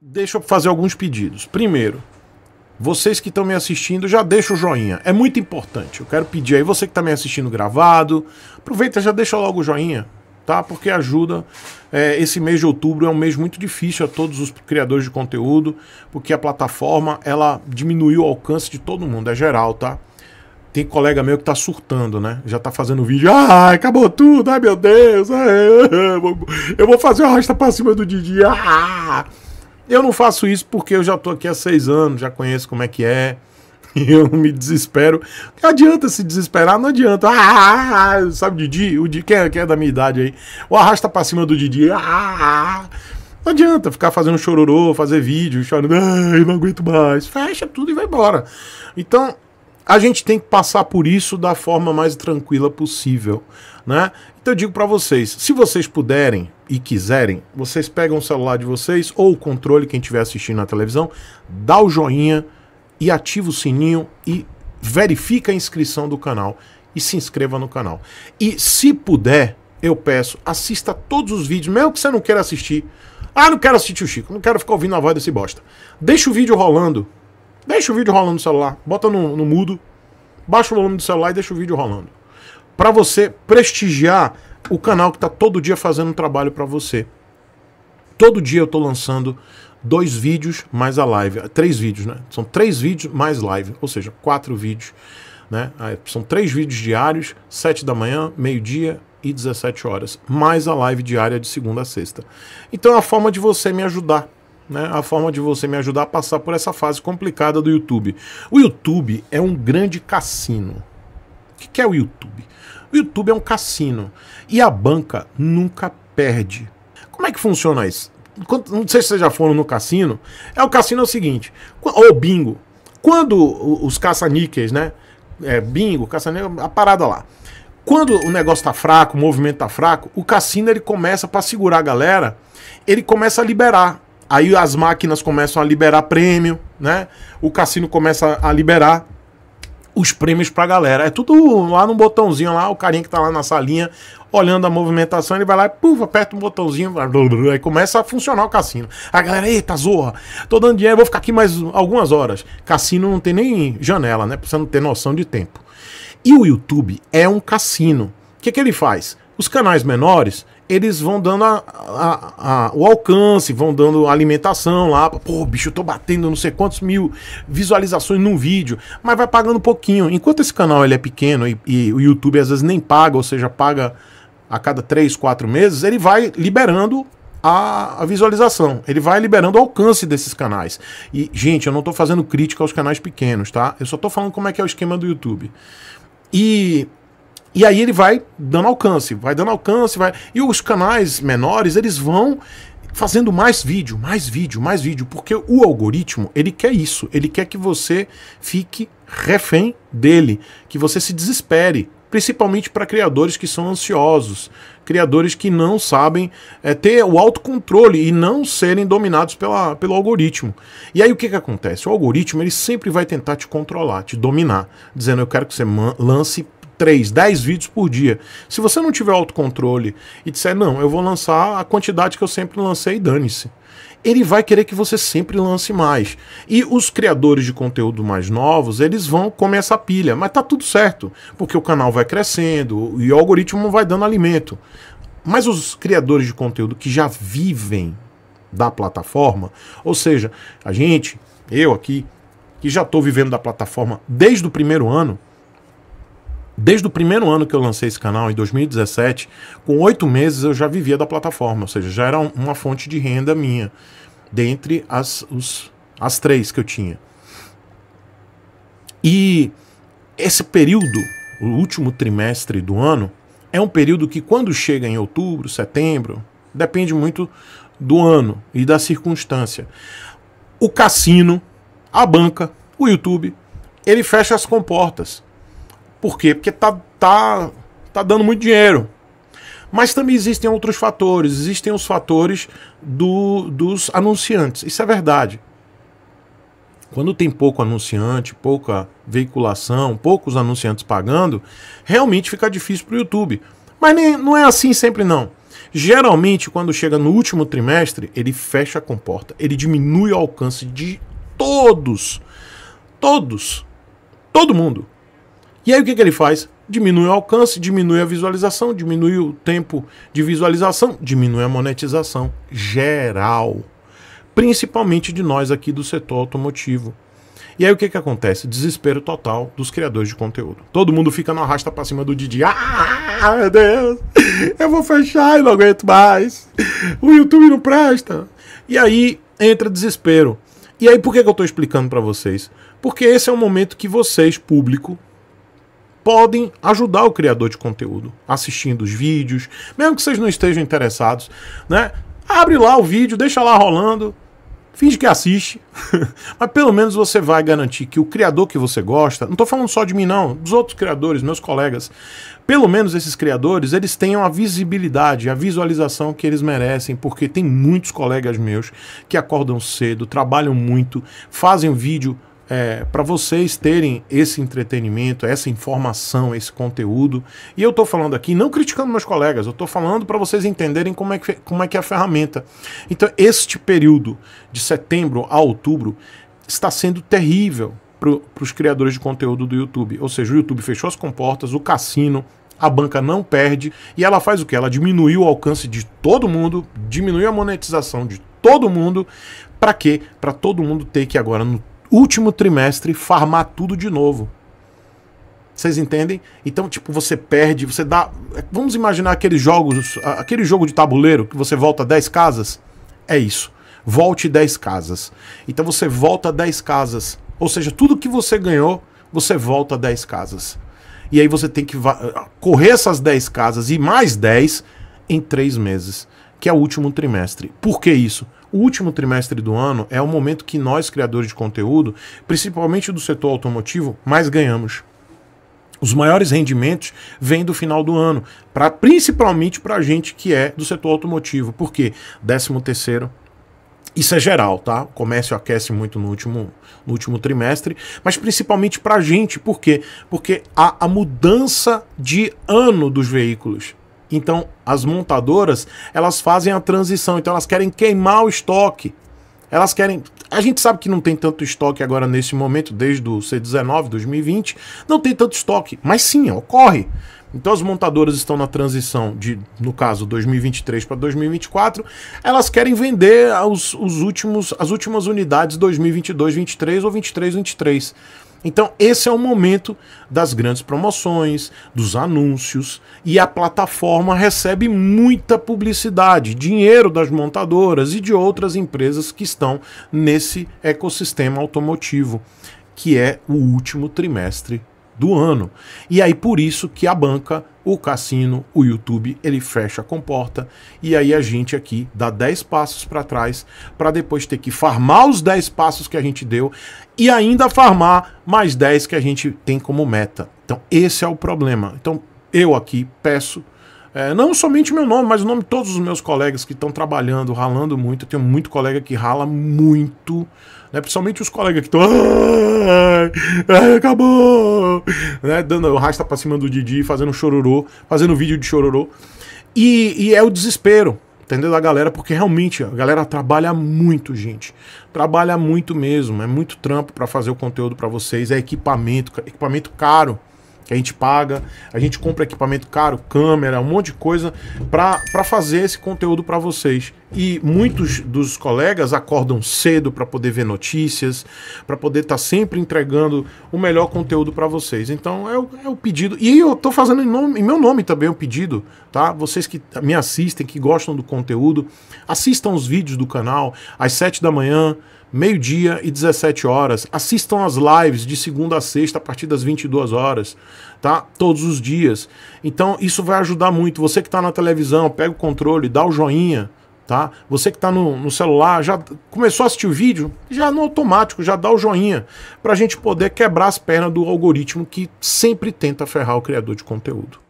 deixa eu fazer alguns pedidos. Primeiro, vocês que estão me assistindo, já deixa o joinha. É muito importante. Eu quero pedir aí, você que está me assistindo gravado, aproveita já deixa logo o joinha, tá? Porque ajuda. É, esse mês de outubro é um mês muito difícil a todos os criadores de conteúdo, porque a plataforma ela diminuiu o alcance de todo mundo, é geral, tá? Tem colega meu que tá surtando, né? Já tá fazendo vídeo. Ai, acabou tudo. Ai, meu Deus. Ai, eu vou fazer uma rasta pra cima do Didi. Ah! Eu não faço isso porque eu já tô aqui há seis anos, já conheço como é que é. E eu me desespero. Não adianta se desesperar, não adianta. Ah, ah, ah, sabe o Didi? O Didi, quem é, quem é da minha idade aí? O arrasta pra cima do Didi. Ah, não adianta ficar fazendo chororô, fazer vídeo, chorando. Ai, não aguento mais. Fecha tudo e vai embora. Então, a gente tem que passar por isso da forma mais tranquila possível, né? Então eu digo para vocês, se vocês puderem, e quiserem, vocês pegam o celular de vocês ou o controle, quem estiver assistindo na televisão, dá o joinha e ativa o sininho e verifica a inscrição do canal e se inscreva no canal. E se puder, eu peço, assista todos os vídeos, mesmo que você não queira assistir. Ah, não quero assistir o Chico, não quero ficar ouvindo a voz desse bosta. Deixa o vídeo rolando. Deixa o vídeo rolando no celular, bota no, no mudo, baixa o volume do celular e deixa o vídeo rolando. Para você prestigiar o canal que está todo dia fazendo um trabalho para você. Todo dia eu estou lançando dois vídeos mais a live. Três vídeos, né? São três vídeos mais live, ou seja, quatro vídeos. Né? São três vídeos diários, sete da manhã, meio-dia e 17 horas, mais a live diária de segunda a sexta. Então é a forma de você me ajudar. Né, a forma de você me ajudar a passar por essa fase complicada do YouTube. O YouTube é um grande cassino. O que é o YouTube? O YouTube é um cassino. E a banca nunca perde. Como é que funciona isso? Não sei se vocês já foram no cassino. É o cassino é o seguinte, ou bingo. Quando os caça-níqueis, né? É, bingo, caça a parada lá. Quando o negócio tá fraco, o movimento tá fraco, o cassino ele começa para segurar a galera, ele começa a liberar. Aí as máquinas começam a liberar prêmio, né? O cassino começa a liberar os prêmios pra galera. É tudo lá no botãozinho lá, o carinha que tá lá na salinha, olhando a movimentação, ele vai lá e puf, aperta um botãozinho, aí começa a funcionar o cassino. A galera, eita, zorra, tô dando dinheiro, vou ficar aqui mais algumas horas. Cassino não tem nem janela, né? Você não ter noção de tempo. E o YouTube é um cassino. O que, que ele faz? Os canais menores, eles vão dando a, a, a, o alcance, vão dando alimentação lá. Pô, bicho, eu tô batendo não sei quantos mil visualizações num vídeo, mas vai pagando pouquinho. Enquanto esse canal ele é pequeno e, e o YouTube às vezes nem paga, ou seja, paga a cada 3, 4 meses, ele vai liberando a, a, visualização. Ele vai liberando o alcance desses canais. E, gente, eu não estou fazendo crítica aos canais pequenos, tá? Eu só estou falando como é que é o esquema do YouTube. E e aí ele vai dando alcance, vai dando alcance, vai. E os canais menores, eles vão fazendo mais vídeo, mais vídeo, mais vídeo, porque o algoritmo, ele quer isso, ele quer que você fique refém dele, que você se desespere, principalmente para criadores que são ansiosos, criadores que não sabem é, ter o autocontrole e não serem dominados pela, pelo algoritmo. E aí o que, que acontece? O algoritmo ele sempre vai tentar te controlar, te dominar, dizendo eu quero que você lance 3, 10 vídeos por dia. Se você não tiver autocontrole e disser, não, eu vou lançar a quantidade que eu sempre lancei, dane-se. Ele vai querer que você sempre lance mais. E os criadores de conteúdo mais novos, eles vão comer essa pilha. Mas tá tudo certo, porque o canal vai crescendo e o algoritmo vai dando alimento. Mas os criadores de conteúdo que já vivem da plataforma, ou seja, a gente, eu aqui, que já estou vivendo da plataforma desde o primeiro ano, Desde o primeiro ano que eu lancei esse canal, em 2017, com oito meses eu já vivia da plataforma, ou seja, já era uma fonte de renda minha, dentre as, os, as três que eu tinha. E esse período, o último trimestre do ano, é um período que quando chega em outubro, setembro, depende muito do ano e da circunstância. O cassino, a banca, o YouTube, ele fecha as comportas. Por quê? Porque tá, tá, tá dando muito dinheiro. Mas também existem outros fatores. Existem os fatores do, dos anunciantes. Isso é verdade. Quando tem pouco anunciante, pouca veiculação, poucos anunciantes pagando, realmente fica difícil para o YouTube. Mas nem, não é assim sempre não. Geralmente, quando chega no último trimestre, ele fecha a comporta, ele diminui o alcance de todos. Todos. Todo mundo. E aí o que, que ele faz? Diminui o alcance, diminui a visualização, diminui o tempo de visualização, diminui a monetização geral. Principalmente de nós aqui do setor automotivo. E aí o que que acontece? Desespero total dos criadores de conteúdo. Todo mundo fica no arrasta pra cima do Didi. Ah, meu Deus! Eu vou fechar e não aguento mais. O YouTube não presta. E aí entra desespero. E aí por que, que eu tô explicando para vocês? Porque esse é o momento que vocês, público, podem ajudar o criador de conteúdo, assistindo os vídeos, mesmo que vocês não estejam interessados, né? Abre lá o vídeo, deixa lá rolando, Finge que assiste, mas pelo menos você vai garantir que o criador que você gosta, não estou falando só de mim não, dos outros criadores, meus colegas, pelo menos esses criadores, eles tenham a visibilidade, a visualização que eles merecem, porque tem muitos colegas meus que acordam cedo, trabalham muito, fazem vídeo é, para vocês terem esse entretenimento, essa informação, esse conteúdo. E eu estou falando aqui não criticando meus colegas, eu estou falando para vocês entenderem como é, que, como é que é a ferramenta. Então, este período de setembro a outubro está sendo terrível para os criadores de conteúdo do YouTube. Ou seja, o YouTube fechou as comportas, o cassino, a banca não perde e ela faz o que? Ela diminuiu o alcance de todo mundo, diminuiu a monetização de todo mundo. Para quê? Para todo mundo ter que agora no último trimestre farmar tudo de novo. Vocês entendem? Então, tipo, você perde, você dá. Vamos imaginar aqueles jogos, aquele jogo de tabuleiro que você volta 10 casas. É isso. Volte 10 casas. Então você volta 10 casas. Ou seja, tudo que você ganhou, você volta 10 casas. E aí você tem que correr essas 10 casas e mais 10 em 3 meses, que é o último trimestre. Por que isso? O último trimestre do ano é o momento que nós, criadores de conteúdo, principalmente do setor automotivo, mais ganhamos. Os maiores rendimentos vêm do final do ano, pra, principalmente para a gente que é do setor automotivo. Por quê? 13 terceiro, isso é geral, tá? O comércio aquece muito no último, no último trimestre, mas principalmente para a gente, por quê? Porque há a mudança de ano dos veículos. Então, as montadoras, elas fazem a transição, então elas querem queimar o estoque. Elas querem. A gente sabe que não tem tanto estoque agora nesse momento, desde o C19, 2020, não tem tanto estoque, mas sim, ocorre. Então as montadoras estão na transição de, no caso, 2023 para 2024, elas querem vender os, os últimos, as últimas unidades 2022, 23 ou 23, 23. Então, esse é o momento das grandes promoções, dos anúncios, e a plataforma recebe muita publicidade, dinheiro das montadoras e de outras empresas que estão nesse ecossistema automotivo, que é o último trimestre do ano. E aí por isso que a banca, o cassino, o YouTube, ele fecha a comporta e aí a gente aqui dá 10 passos para trás para depois ter que farmar os 10 passos que a gente deu e ainda farmar mais 10 que a gente tem como meta. Então esse é o problema. Então eu aqui peço é, não somente meu nome, mas o nome de todos os meus colegas que estão trabalhando, ralando muito. Eu tenho muito colega que rala muito, né? principalmente os colegas que estão. acabou! Né? Dando rasta pra cima do Didi, fazendo chororô, fazendo vídeo de chororô. E, e é o desespero, entendeu? Da galera, porque realmente a galera trabalha muito, gente. Trabalha muito mesmo. É muito trampo para fazer o conteúdo para vocês. É equipamento, equipamento caro que a gente paga, a gente compra equipamento caro, câmera, um monte de coisa para fazer esse conteúdo para vocês. E muitos dos colegas acordam cedo para poder ver notícias, para poder estar tá sempre entregando o melhor conteúdo para vocês. Então é o, é o, pedido. E eu estou fazendo em, nome, em meu nome também o pedido, tá? Vocês que me assistem, que gostam do conteúdo, assistam os vídeos do canal às 7 da manhã meio-dia e 17 horas. Assistam as lives de segunda a sexta a partir das 22 horas, tá? Todos os dias. Então, isso vai ajudar muito. Você que está na televisão, pega o controle, dá o joinha, tá? Você que está no, no, celular, já começou a assistir o vídeo, já no automático, já dá o joinha, para a gente poder quebrar as pernas do algoritmo que sempre tenta ferrar o criador de conteúdo.